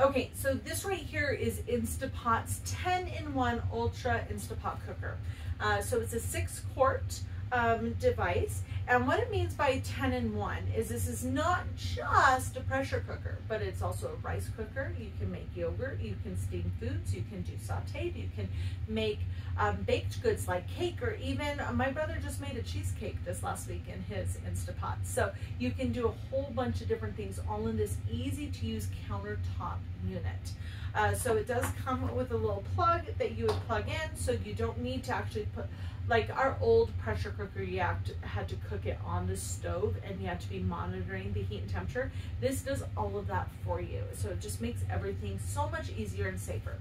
Okay, so this right here is Instapot's 10 in 1 Ultra Instapot Cooker. Uh, so it's a six quart um, device. And what it means by 10 in 1 is this is not just a pressure cooker, but it's also a rice cooker. You can make yogurt, you can steam foods, you can do sauteed, you can make um, baked goods like cake, or even uh, my brother just made a cheesecake this last week in his Instapot. So you can do a whole bunch of different things all in this easy to use countertop unit. Uh, so it does come with a little plug that you would plug in so you don't need to actually put like our old pressure cooker, you had to cook it on the stove and you have to be monitoring the heat and temperature. This does all of that for you. So it just makes everything so much easier and safer.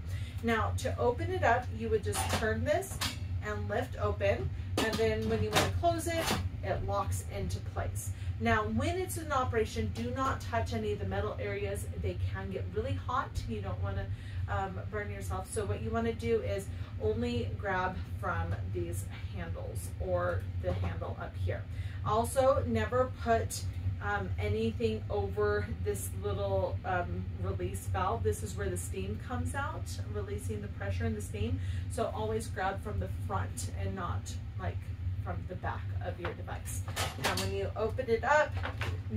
Now to open it up, you would just turn this and lift open. And then when you want to close it, it locks into place. Now, when it's in operation, do not touch any of the metal areas. They can get really hot. You don't want to um, burn yourself. So what you want to do is only grab from these handles or the handle up here. Also, never put um, anything over this little um, release valve. This is where the steam comes out, releasing the pressure and the steam. So always grab from the front and not like from the back of your device. Now when you open it up,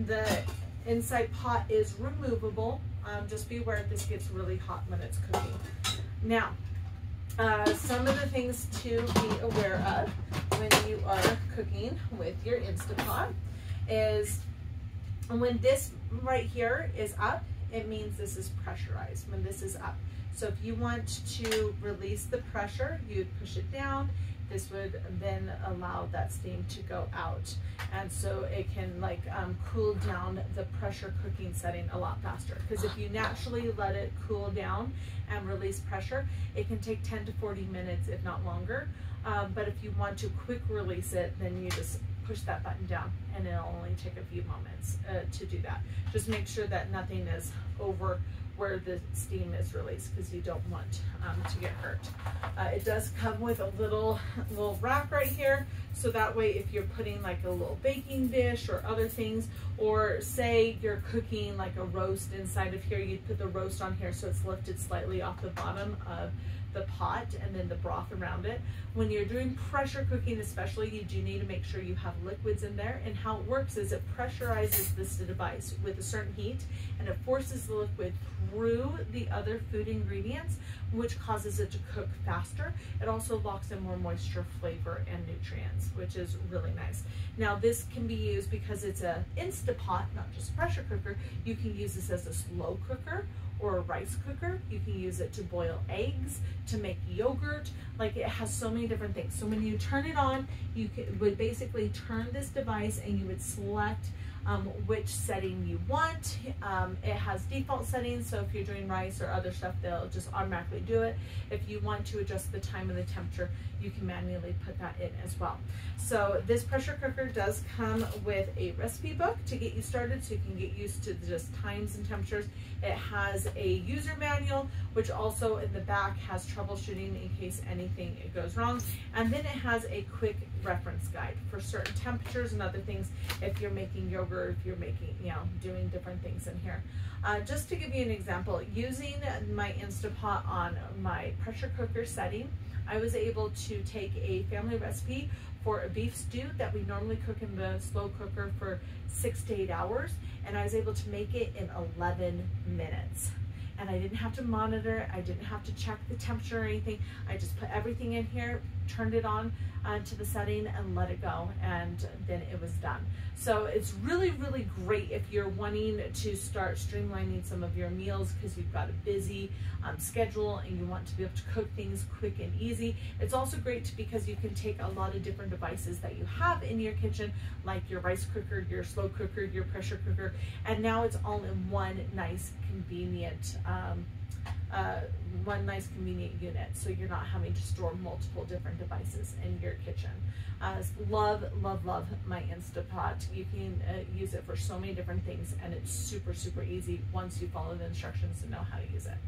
the inside pot is removable. Um, just be aware this gets really hot when it's cooking. Now, uh, some of the things to be aware of when you are cooking with your Instapot is when this right here is up, it means this is pressurized when this is up. So if you want to release the pressure, you'd push it down this would then allow that steam to go out. And so it can like um, cool down the pressure cooking setting a lot faster. Because if you naturally let it cool down and release pressure, it can take 10 to 40 minutes, if not longer. Um, but if you want to quick release it, then you just push that button down and it'll only take a few moments uh, to do that. Just make sure that nothing is over where the steam is released because you don't want um, to get hurt. Uh, it does come with a little, little rack right here. So that way if you're putting like a little baking dish or other things, or say you're cooking like a roast inside of here, you'd put the roast on here so it's lifted slightly off the bottom of the pot and then the broth around it. When you're doing pressure cooking especially, you do need to make sure you have liquids in there. And how it works is it pressurizes this device with a certain heat and it forces the liquid through the other food ingredients, which causes it to cook faster. It also locks in more moisture, flavor, and nutrients, which is really nice. Now this can be used because it's a Instapot, not just a pressure cooker. You can use this as a slow cooker or a rice cooker. You can use it to boil eggs, to make yogurt. Like it has so many different things. So when you turn it on, you would basically turn this device and you would select um, which setting you want. Um, it has default settings, so if you're doing rice or other stuff, they'll just automatically do it. If you want to adjust the time and the temperature, you can manually put that in as well. So this pressure cooker does come with a recipe book to get you started so you can get used to just times and temperatures. It has a user manual, which also in the back has troubleshooting in case anything goes wrong. And then it has a quick reference guide for certain temperatures and other things if you're making yogurt, if you're making, you know, doing different things in here. Uh, just to give you an example, using my Instapot on my pressure cooker setting, I was able to take a family recipe for a beef stew that we normally cook in the slow cooker for six to eight hours, and I was able to make it in 11 minutes and I didn't have to monitor it. I didn't have to check the temperature or anything. I just put everything in here, turned it on uh, to the setting and let it go and then it was done. So it's really, really great if you're wanting to start streamlining some of your meals because you've got a busy um, schedule and you want to be able to cook things quick and easy. It's also great because you can take a lot of different devices that you have in your kitchen, like your rice cooker, your slow cooker, your pressure cooker, and now it's all in one nice, convenient um, uh, one nice convenient unit so you're not having to store multiple different devices in your kitchen. Uh, love, love, love my Instapot. You can uh, use it for so many different things and it's super, super easy once you follow the instructions and know how to use it.